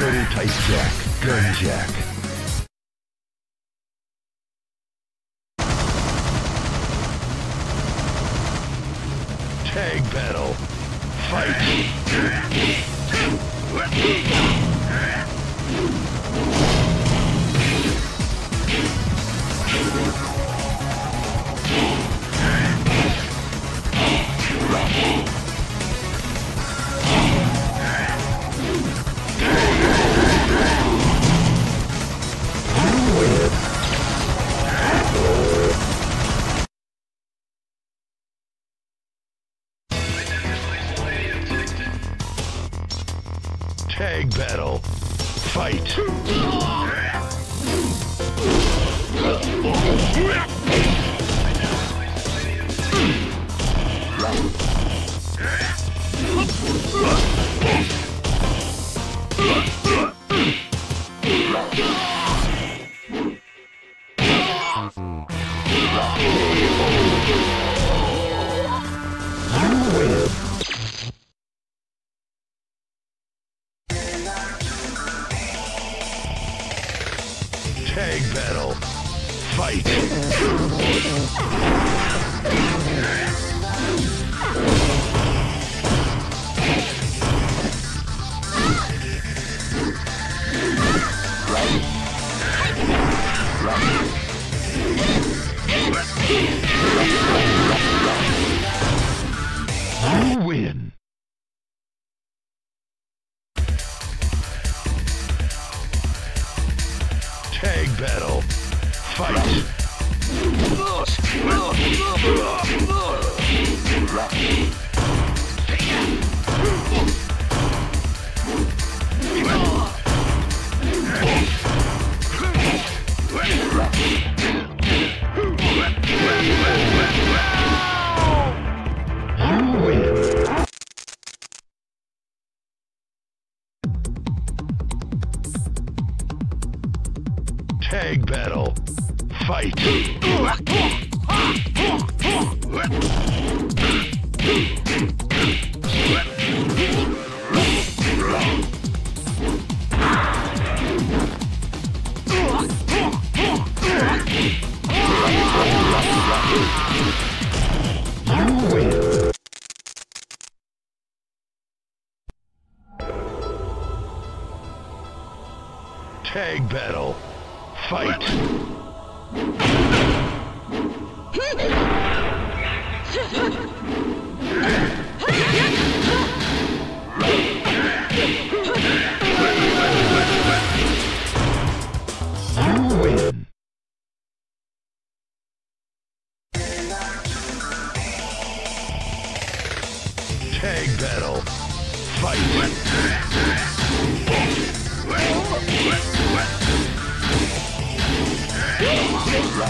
Ice Jack, Gun Jack. Tag battle. Fight. Tag battle. Fight. You win. Tag battle. Fight. Tag battle. Fight. You win. Tag battle. Fight. You win. Tag battle. Fight. You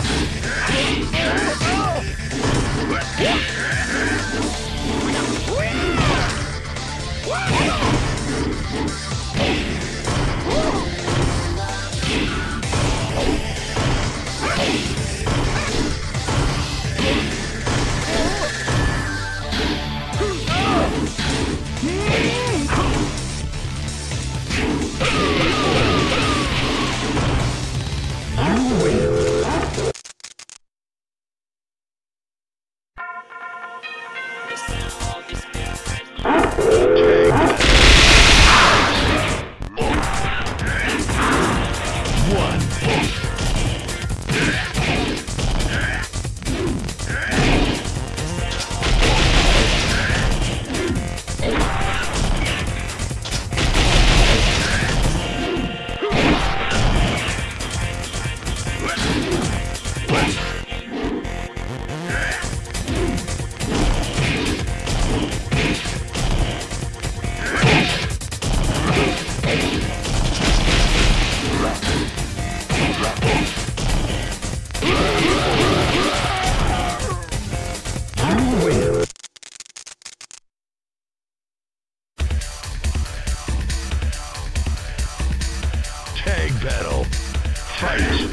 Fight.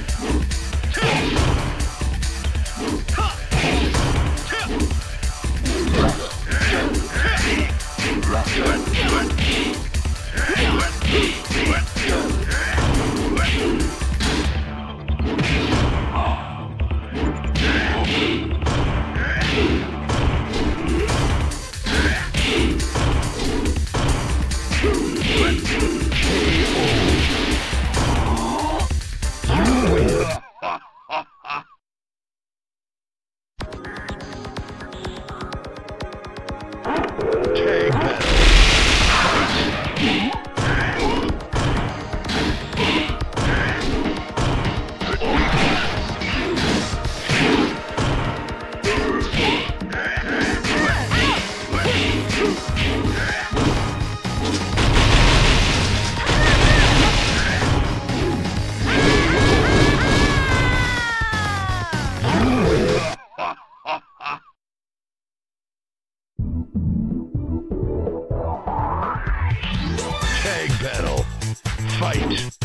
Fight!